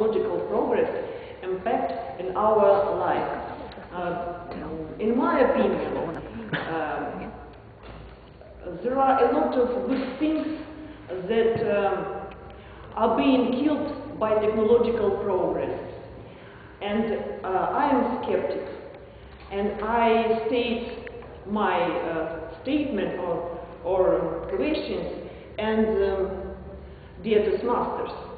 technological progress impact in our life. Uh, in my opinion, uh, there are a lot of good things that um, are being killed by technological progress. And uh, I am skeptic. And I state my uh, statement or, or questions and um, dear Toastmasters,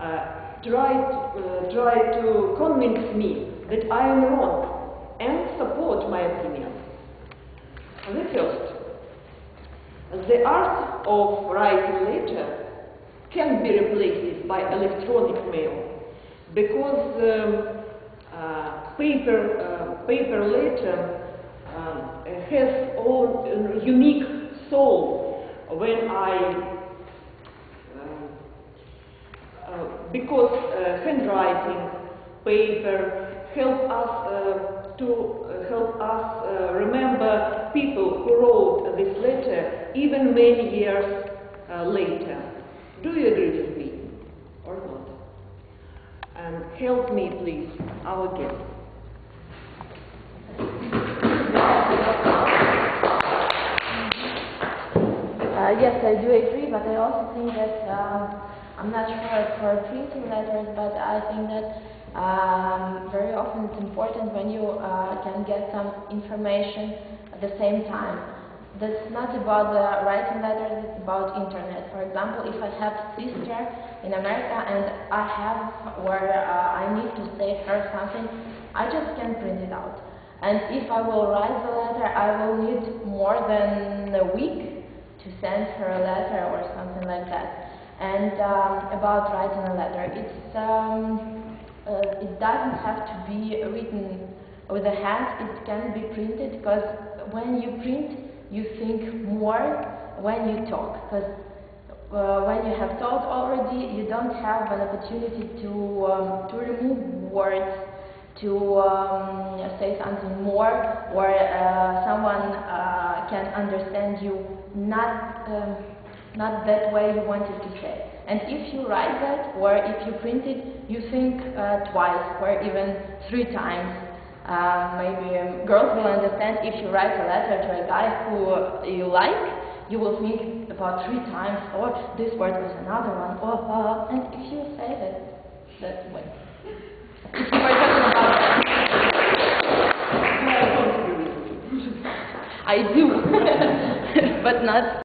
uh, try, uh, try to convince me that I am wrong and support my opinion. The first, the art of writing letter can be replaced by electronic mail because um, uh, paper, uh, paper letter um, has own unique soul when I uh, because uh, handwriting, paper help us uh, to help us remember people who wrote this letter even many years later. Do you agree with me or not? And help me, please, our guest. Uh, yes, I do agree, but I also think that um, I'm not sure for printing letters, but I think that um, very often it's important when you uh, can get some information at the same time. That's not about the writing letters, it's about internet. For example, if I have sister in America and I have where uh, I need to say her something, I just can print it out. And if I will write the letter, I will need more than a week to send her a letter or something like that. And um, about writing a letter, it's um, uh, it doesn't have to be written with a hand. It can be printed because when you print, you think more when you talk. Because uh, when you have talked already, you don't have an opportunity to um, to remove words, to um, say something more, or uh, someone uh, can understand you not. Not that way you wanted to say. And if you write that, or if you print it, you think uh, twice, or even three times. Um, maybe um, girls will understand if you write a letter to a guy who you like, you will think about three times, or oh, this word was another one, or uh, and if you say that that way. If you are talking about that. I do, but not